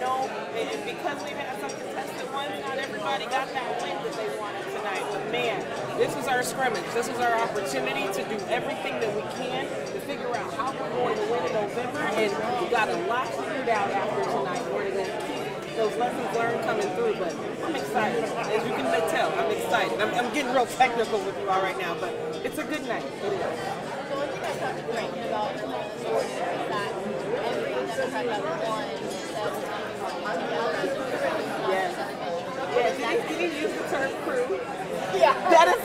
Know because we've had some contested ones, not everybody got that win that they wanted tonight. But man, this was our scrimmage. This was our opportunity to do everything that we can to figure out how we're going to win in November. And we got a lot figured out after tonight. We're going to keep those lessons learned coming through. But I'm excited. As you can tell, I'm excited. I'm, I'm getting real technical with you all right now, but it's a good night. It is. So one thing I talked to Frank about sports is that every Democrat that won that was going to be Yeah. Yeah, did he, did he use the term crew? Yeah. That is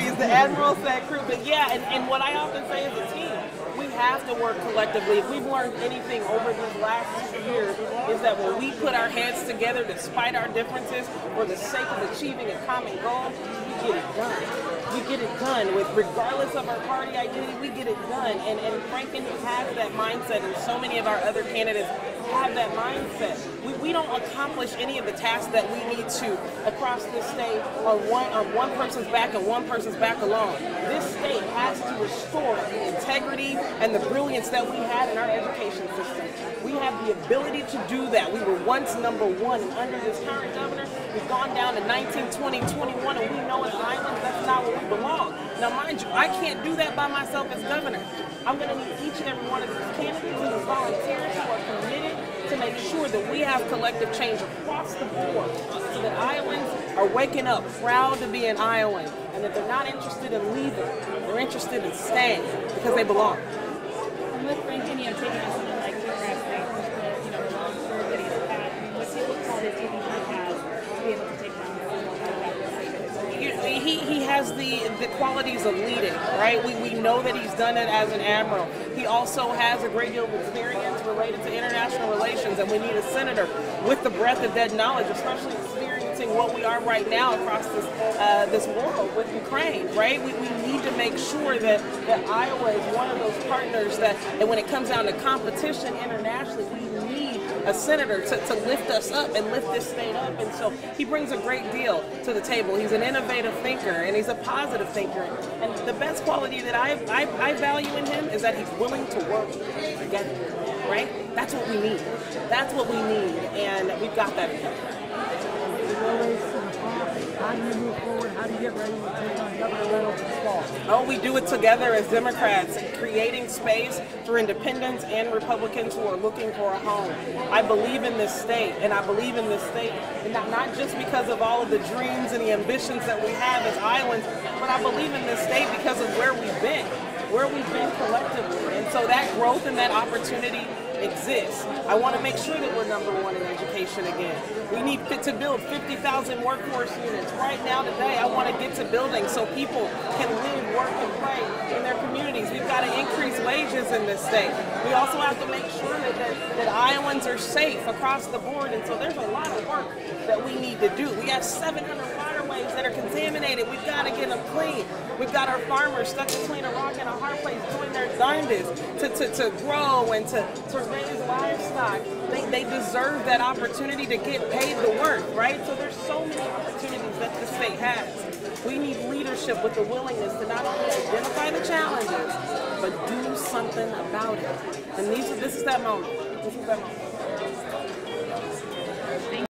hilarious. The Admiral said crew. But yeah, and, and what I often say as a team, we have to work collectively. If we've learned anything over these last years, is that when we put our heads together despite our differences for the sake of achieving a common goal, we get it done. We get it done with regardless of our party identity, we get it done. And and Franken has that mindset and so many of our other candidates have that mindset. We, we don't accomplish any of the tasks that we need to across this state on one on one person's back and one person's back alone. This state has to restore the integrity and the brilliance that we had in our education system. We have the ability to do that. We were once number one, and under this current governor, we've gone down to 19, 20, 21, and we know as Iowans that's not we belong. Now, mind you, I can't do that by myself as governor. I'm going to need each and every one of these candidates and these volunteers who are committed to make sure that we have collective change across the board so that Iowans are waking up proud to be an Iowan and that they're not interested in leaving. They're interested in staying because they belong. With know, taking on something like Democrats, like, you know, long term that he's had, I mean, what's the qualities do you think he has to be able to take down he, he has the, the qualities of leading, right? We, we know that he's done it as an admiral. He also has a great deal of experience related to international relations, and we need a senator with the breadth of that knowledge, especially experiencing what we are right now across this uh, this world with Ukraine, right? We, we need to make sure that, that Iowa is one of those partners that, and when it comes down to competition internationally, we need a senator to, to lift us up and lift this state up. And so he brings a great deal to the table. He's an innovative thinker and he's a positive thinker. And the best quality that I, I, I value in him is that he's willing to work together, right? That's what we need. That's what we need. And we've got that. How do you move forward? How do you get ready Governor Reynolds? Oh, we do it together as Democrats, creating space for independents and Republicans who are looking for a home. I believe in this state, and I believe in this state, and not, not just because of all of the dreams and the ambitions that we have as Iowans, but I believe in this state because of where we've been, where we've been collectively. And so that growth and that opportunity exists. I want to make sure that we're number one in education again. We need to build 50,000 workforce units. Right now, today, I want to get to building so people can live, work, and play in their communities. We've got to increase wages in this state. We also have to make sure that, that, that Iowans are safe across the board. And so there's a lot of work that we need to do. We have 700 waterways that are contaminated. We've got to get them clean. We've got our farmers stuck between a rock and a hard place doing their darndest to, to, to grow and to, to raise livestock. They, they deserve that opportunity to get paid the work, right? So there's so many opportunities that the state has. We need leadership with the willingness to not only identify the challenges, but do something about it. And these, this is that moment. This is that moment.